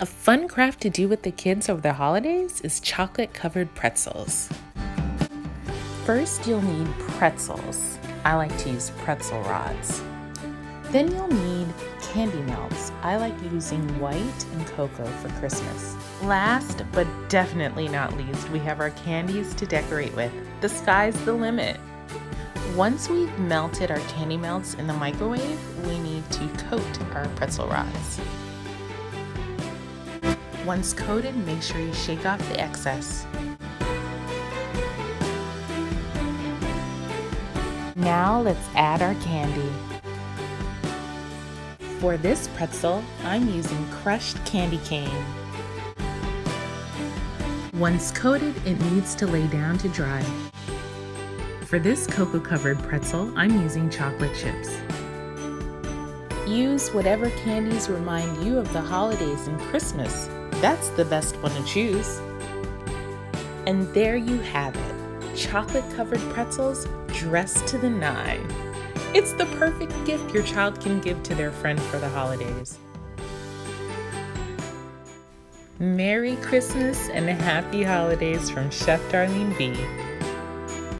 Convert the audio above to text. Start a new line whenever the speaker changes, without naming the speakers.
A fun craft to do with the kids over the holidays is chocolate covered pretzels. First, you'll need pretzels. I like to use pretzel rods. Then you'll need candy melts. I like using white and cocoa for Christmas. Last but definitely not least, we have our candies to decorate with. The sky's the limit. Once we've melted our candy melts in the microwave, we need to coat our pretzel rods. Once coated, make sure you shake off the excess. Now let's add our candy. For this pretzel, I'm using crushed candy cane. Once coated, it needs to lay down to dry. For this cocoa covered pretzel, I'm using chocolate chips. Use whatever candies remind you of the holidays and Christmas. That's the best one to choose. And there you have it chocolate covered pretzels dressed to the nine. It's the perfect gift your child can give to their friend for the holidays. Merry Christmas and happy holidays from Chef Darlene B.